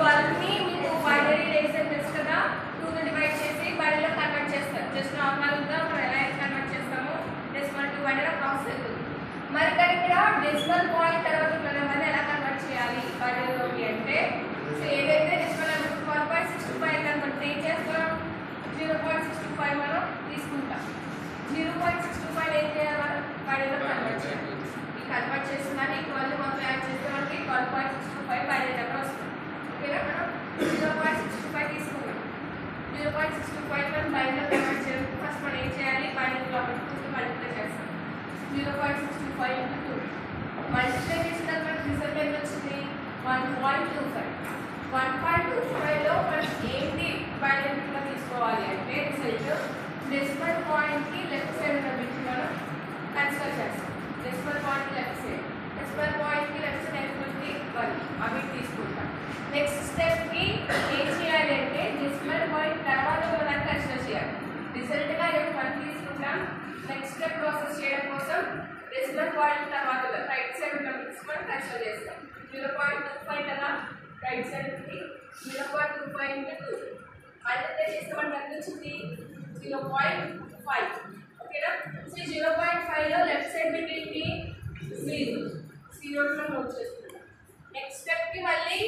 12ని మీకు binary days అని తెలుసు కదా 2ని డివైడ్ చేసి బైనరీలో కన్వర్ట్ చేస్తారు జస్ట్ నార్మల్గా మనం ఎలా కన్వర్ట్ చేస్తామో డెసిమల్ టు బైనరీ ప్రాసెస్ అవుతుంది మరి కానీ ఇక్కడ డెసిమల్ పాయింట్ తర్వాత మనం నెంబర్ని ఎలా కన్వర్ట్ చేయాలి బైనరీలోకి అంటే సో ఏదైతే decimal number four point sixty five convert ఏం చేస్తాం జీరో పాయింట్ సిక్స్టీ ఫైవ్ మనం తీసుకుంటాం జీరో పాయింట్ సిక్స్టీ ఫైవ్ ఏం చేయాలి మనం బైనరీలో కన్వర్ట్ చేయాలి ఈ కన్వర్ట్ చేసిన ఈక్వల్ మొత్తం యాడ్ చేస్తే మనకి twelve point sixty zero point six two five one బైక్లో కన్వర్ట్ చేయడం ఫస్ట్ మనం ఏం చేయాలి బైక్ కాబట్టి టూకి మల్టిప్లై చేస్తాం zero point six two five into two multiply చేసిన తర్వాత రిజల్ట్ ఎంత వచ్చింది one point two five one point two ఫైవ్లో మనం ఏంటి బైలెమిట్లో తీసుకోవాలి అంటే రిజల్ట్ డెసిమల్ పాయింట్కి లెఫ్ట్ సైడ్ ఉన్న బిట్ మనం కన్సిడర్ చేస్తాం decimal point left side decimal పాయింట్కి లెఫ్ట్ సైడ్ ఎంత ఉంది వన్ అవి తీసుకుంటాం next step next step process చేద్దాం process residual while తర్వాత రైట్ సైడ్ లో మిక్స్ మనం చేద్దాం 0.5 అలా రైట్ సైడ్ కి 0.22 multiply చేద్దాం మనం అది చూస్తుంది 0.5 ఓకేనా 0.5 లో లెఫ్ట్ సైడ్ మిగిలింది జీరో తో హోల్ చేద్దాం next step కి వల్లి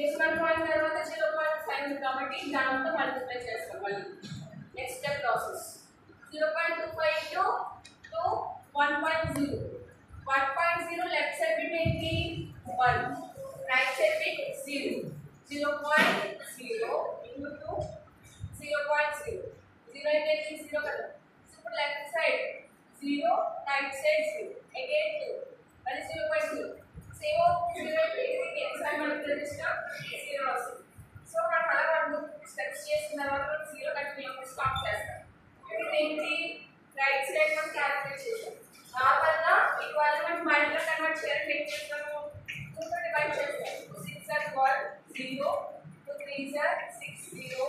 residual point తర్వాత 0.5 తో కాబట్టి మనం మల్టిప్లై చేద్దాం వల్లి next step process zero point two five into two one point zero one point zero left side में ट्वेंटी वन राइट साइड में zero zero point zero into two zero point zero zero into zero कर दो left side zero right side zero again two और zero point zero save zero degree expand multiply इसका zero వస్తుంది so మనం అలా మనం steps చేసిన తర్వాత జీరో కట్ చేయడం స్టాప్ చేస్తాం ఏంటి రైట్ సైడ్ మనం క్యాలిక్యులేట్ చేసాం ఆ వల్ల ఇవాళ మనం మైండ్లో కన్వర్ట్ చేయాలని ఏం చేస్తాము టూతో డివైడ్ చేస్తాం two six R one zero two three sir six zero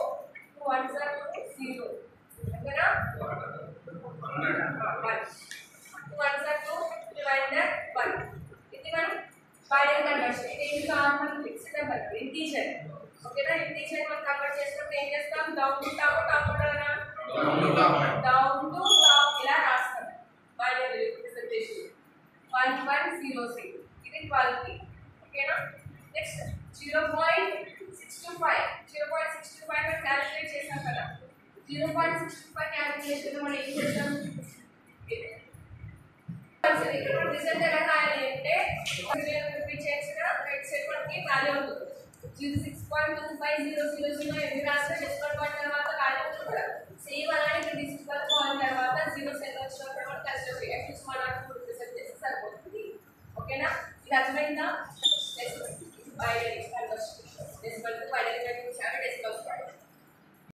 two one sir two zero ఓకేనా one two one sir two reminder one ఇది మనం బైనరీ కన్వర్షన్ ఇది ఏంటి కావాలి మనం ఫిక్స్డ్ నెంబర్ ఇంటీజర్ ఓకేనా ఇంటీజర్ మనం కన్వర్ట్ చేసుకుంటే ఏం చేస్తాం down top top down to top down to top ఇలా రాస్తాం బైనరీ రిప్రజెంటేషన్ 1106 ఇది 12 ఓకేనా నెక్స్ట్ 0.625 0.625 ని క్యాలిక్యులేట్ చేసాం కదా 0.625 క్యాలిక్యులేషన్ లో మనం ఏం చేస్తాం ఇక్కడ రిజల్ట్ ఎలా రాయాలి అంటే రిజల్ట్ పిచ్చేసిన ఎక్స్ ఎక్స్ కి వాల్యూ ఉంటుంది zero six point one five zero zero zero एवी रास्ते डिस्कवर पॉइंट करवाता कार्बन छोड़ा सही वाला ने प्रीवियस पर कॉल करवाता जीरो सेवन शॉट और कैसे भी एट इस वाला को प्रोसेस जैसे सर बोलती ओके ना it has been the next by next by next by next by next by next